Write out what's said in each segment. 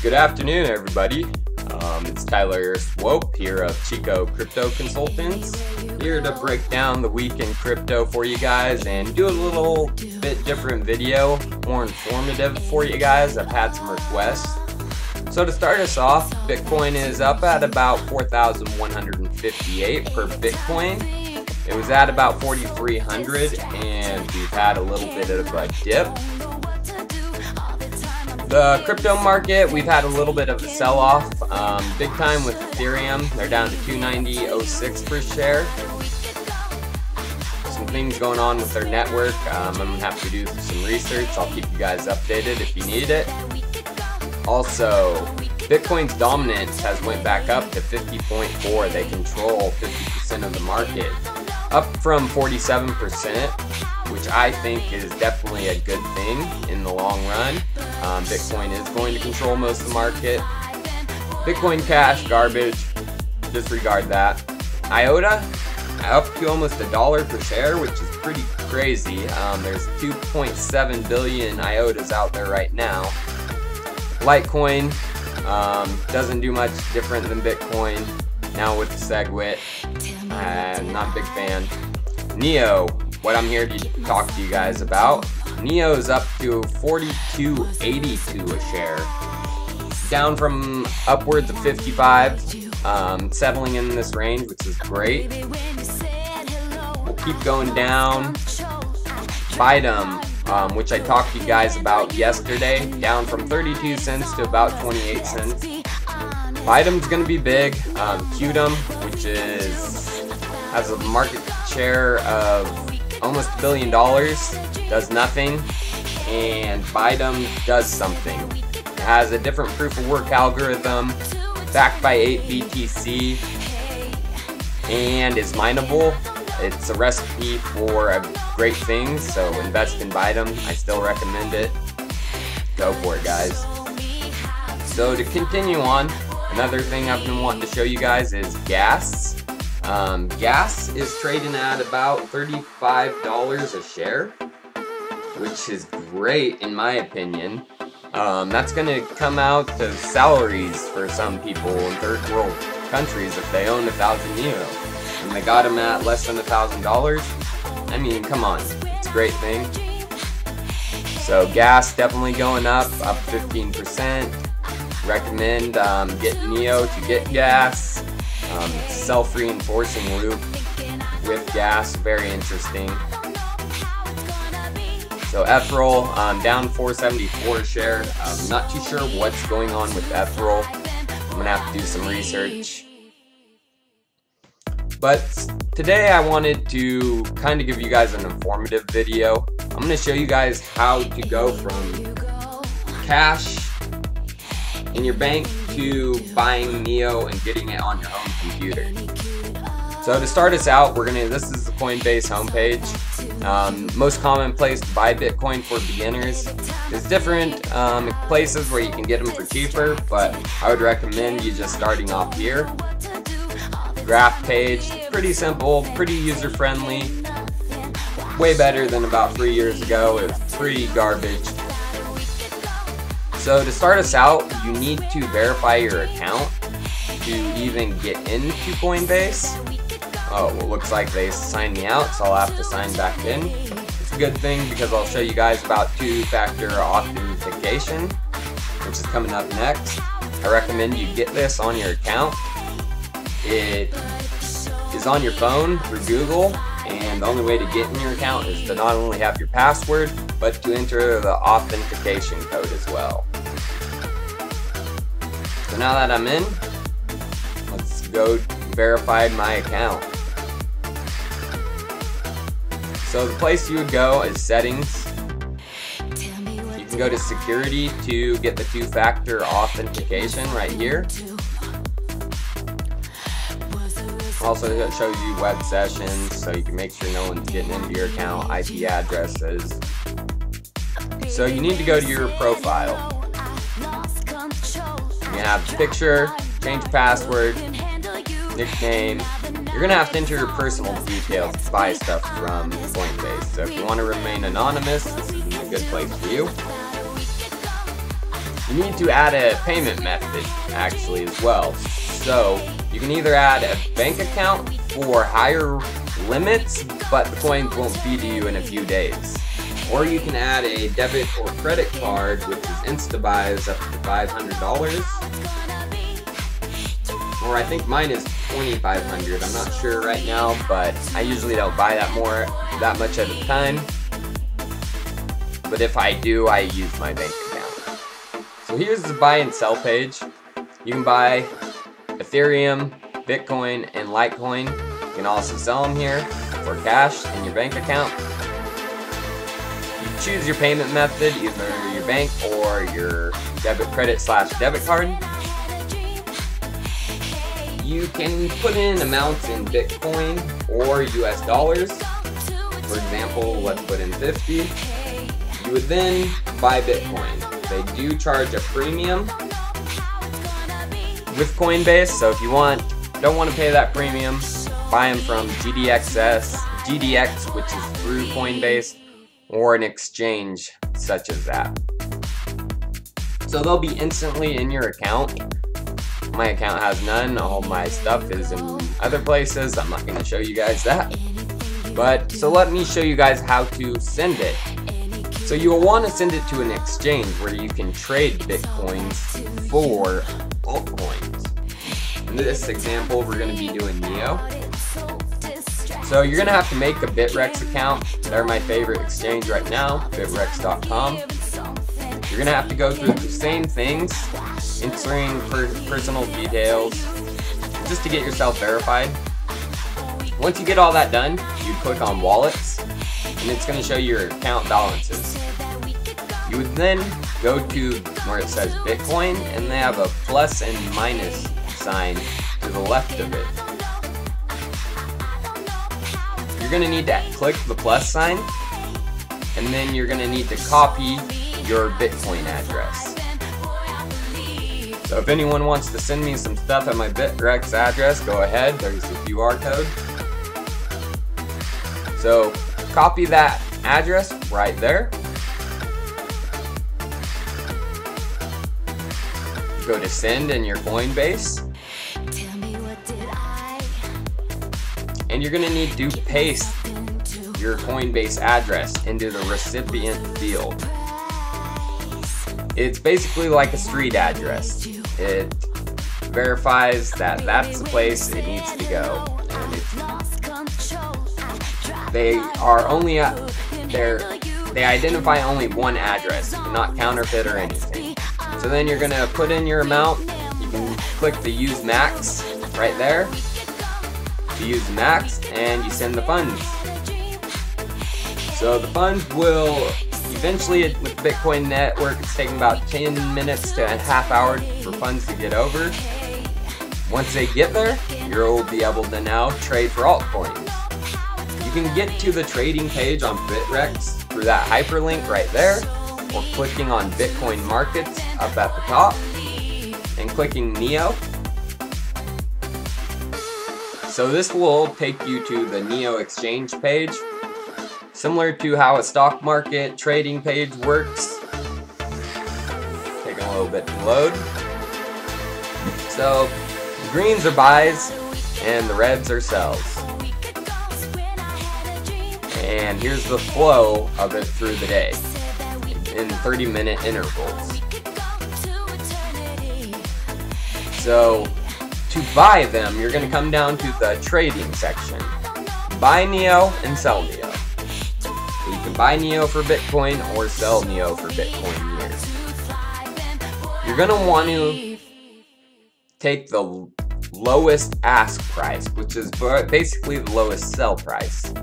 Good afternoon, everybody. Um, it's Tyler Swope here of Chico Crypto Consultants, here to break down the week in crypto for you guys and do a little bit different video, more informative for you guys. I've had some requests. So to start us off, Bitcoin is up at about 4,158 per Bitcoin. It was at about 4,300 and we've had a little bit of a dip. The crypto market, we've had a little bit of a sell-off. Um, big time with Ethereum. They're down to 290.06 per share. Some things going on with their network. Um, I'm to have to do some research. I'll keep you guys updated if you need it. Also, Bitcoin's dominance has went back up to 50.4. They control 50% of the market. Up from 47% which I think is definitely a good thing in the long run. Um, Bitcoin is going to control most of the market. Bitcoin Cash, garbage, disregard that. IOTA, up to almost a dollar per share, which is pretty crazy. Um, there's 2.7 billion IOTAs out there right now. Litecoin um, doesn't do much different than Bitcoin. Now with SegWit, I'm not a big fan. Neo, what I'm here to talk to you guys about. Neo is up to 42.82 a share, down from upwards of 55, um, settling in this range, which is great. We'll keep going down. Bytom, um, which I talked to you guys about yesterday, down from 32 cents to about 28 cents. Bytom's going to be big. Um, Qtum, which is has a market share of almost a billion dollars, does nothing, and Bytom does something. It has a different proof of work algorithm, backed by 8BTC, and is mineable. It's a recipe for great things, so invest in Bytom. I still recommend it. Go for it, guys. So to continue on, another thing I've been wanting to show you guys is gas. Um, gas is trading at about $35 a share, which is great in my opinion. Um, that's going to come out to salaries for some people in third world countries if they own a thousand Neo. And they got them at less than a thousand dollars. I mean, come on, it's a great thing. So gas definitely going up, up 15%. Recommend um, get Neo to get gas. Um, self-reinforcing loop with gas, very interesting. So Ethereum um, down 474 share. I'm not too sure what's going on with Ethereum. I'm gonna have to do some research. But today I wanted to kind of give you guys an informative video. I'm gonna show you guys how to go from cash in your bank to buying Neo and getting it on your home computer. So to start us out, we're gonna. This is the Coinbase homepage. Um, most common place to buy Bitcoin for beginners. There's different um, places where you can get them for cheaper, but I would recommend you just starting off here. Graph page, pretty simple, pretty user friendly. Way better than about three years ago. It was pretty garbage. So to start us out, you need to verify your account to even get into Coinbase. Oh, well, looks like they signed me out, so I'll have to sign back in. It's a good thing because I'll show you guys about two-factor authentication, which is coming up next. I recommend you get this on your account. It is on your phone through Google, and the only way to get in your account is to not only have your password, but to enter the authentication code as well. So now that I'm in, let's go verify my account. So the place you would go is settings. You can go to security to get the two-factor authentication right here. Also it shows you web sessions so you can make sure no one's getting into your account, IP addresses. So you need to go to your profile. You have picture, change password, nickname. You're gonna have to enter your personal details to buy stuff from Coinbase. So if you want to remain anonymous, this is a good place for you. you need to add a payment method actually as well. So you can either add a bank account for higher limits, but the coins won't be to you in a few days. Or you can add a debit or credit card, which is Instabuys up to $500. Or I think mine is 2500 I'm not sure right now, but I usually don't buy that more, that much at a time. But if I do, I use my bank account. So here's the buy and sell page. You can buy Ethereum, Bitcoin, and Litecoin. You can also sell them here for cash in your bank account. You choose your payment method, either your bank or your debit credit slash debit card. You can put in amounts in Bitcoin or US dollars. For example, let's put in 50. You would then buy Bitcoin. They do charge a premium with Coinbase, so if you want, don't want to pay that premium, buy them from GDAX, GDAX, which is through Coinbase, or an exchange such as that. So they'll be instantly in your account. My account has none, all my stuff is in other places, I'm not going to show you guys that. But, so let me show you guys how to send it. So you will want to send it to an exchange where you can trade bitcoins for altcoins. In this example, we're going to be doing NEO. So you're going to have to make a Bittrex account. They're my favorite exchange right now, bittrex.com. You're going to have to go through the same things, entering per personal details, just to get yourself verified. Once you get all that done, you click on wallets, and it's going to show your account balances. You would then go to where it says Bitcoin, and they have a plus and minus sign to the left of it. You're going to need to click the plus sign, and then you're going to need to copy your Bitcoin address. So if anyone wants to send me some stuff at my Bittrex address, go ahead, there's the QR code. So copy that address right there. Go to send in your Coinbase. And you're gonna need to paste your Coinbase address into the recipient field. It's basically like a street address. It verifies that that's the place it needs to go. they are only uh, they're they identify only one address, not counterfeit or anything. So then you're gonna put in your amount. You can click the use max right there. You use max and you send the funds. So the funds will eventually with Bitcoin Network it's taking about 10 minutes to a half hour for funds to get over. Once they get there, you'll be able to now trade for altcoins. You can get to the trading page on Bittrex through that hyperlink right there, or clicking on Bitcoin Markets up at the top, and clicking NEO. So this will take you to the NEO exchange page, similar to how a stock market trading page works. Taking a little bit to load. So, greens are buys, and the reds are sells. And here's the flow of it through the day in 30 minute intervals. So to buy them, you're going to come down to the trading section. Buy NEO and sell NEO. Buy NEO for Bitcoin or sell NEO for Bitcoin here. You're going to want to take the lowest ask price, which is basically the lowest sell price.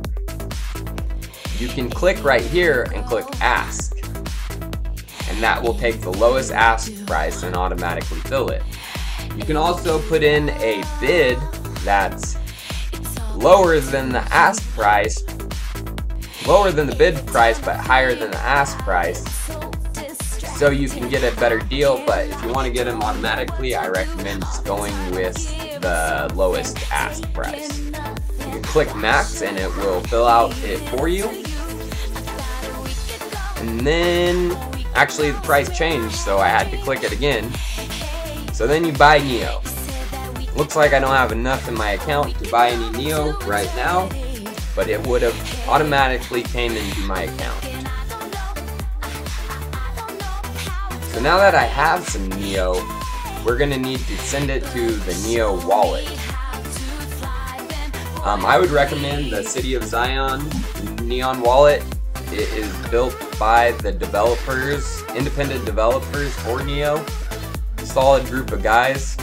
You can click right here and click ask and that will take the lowest ask price and automatically fill it. You can also put in a bid that's lower than the ask price, lower than the bid price but higher than the ask price so you can get a better deal but if you want to get them automatically I recommend going with the lowest ask price. You can click max and it will fill out it for you and then actually the price changed, so I had to click it again. So then you buy Neo. Looks like I don't have enough in my account to buy any Neo right now, but it would have automatically came into my account. So now that I have some Neo, we're to need to send it to the Neo wallet. Um, I would recommend the City of Zion Neon wallet. It is built by the developers, independent developers for Neo. Solid group of guys.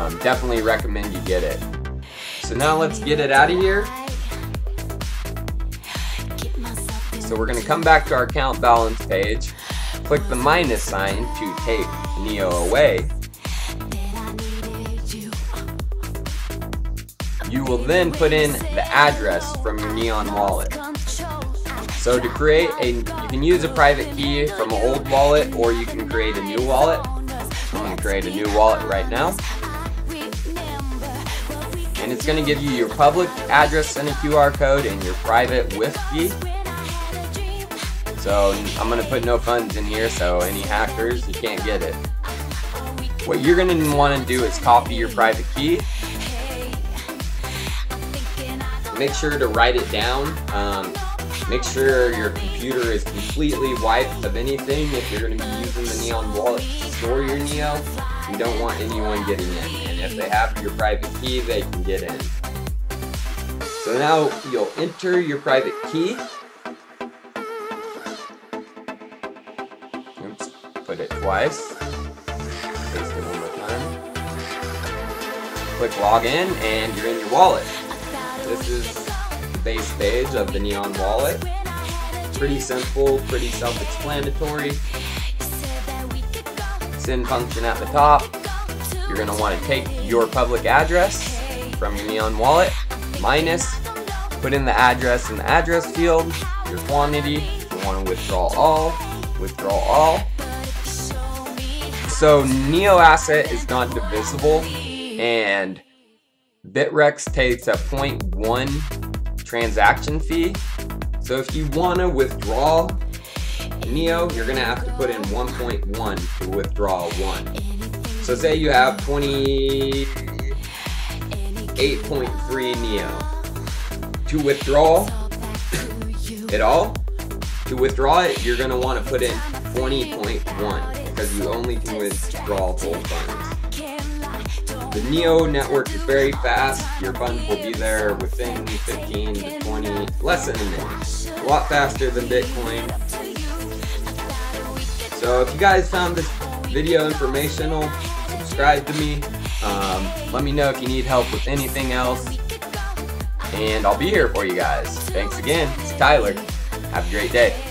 Um, definitely recommend you get it. So now let's get it out of here. So we're going to come back to our account balance page, click the minus sign to take Neo away. You will then put in the address from your Neon wallet. So to create a, you can use a private key from an old wallet or you can create a new wallet. I'm to create a new wallet right now and it's going to give you your public address and a QR code and your private WIF key. So I'm going to put no funds in here so any hackers, you can't get it. What you're going to want to do is copy your private key. Make sure to write it down. Um, make sure your computer is completely wiped of anything if you're going to be using the Neon wallet to store your Neo. You don't want anyone getting in And if they have your private key, they can get in. So now you'll enter your private key. Oops, put it twice. Paste it one more time. Click login and you're in your wallet. This is the base page of the Neon wallet. Pretty simple, pretty self-explanatory. Send function at the top, you're want to take your public address from your Neon wallet, minus, put in the address in the address field, your quantity, you want to withdraw all, withdraw all. So Neo asset is not divisible and Bittrex takes a 0.1 transaction fee. So if you want to withdraw Neo, you're to have to put in 1.1 to withdraw 1. So say you have 28.3 Neo. To withdraw it all, to withdraw it, you're want to put in 20.1 because you only can withdraw full funds. The Neo network is very fast. Your funds will be there within 15 to 20, less than a minute. A lot faster than Bitcoin. So if you guys found this video informational, subscribe to me. Um, let me know if you need help with anything else. And I'll be here for you guys. Thanks again. It's Tyler. Have a great day.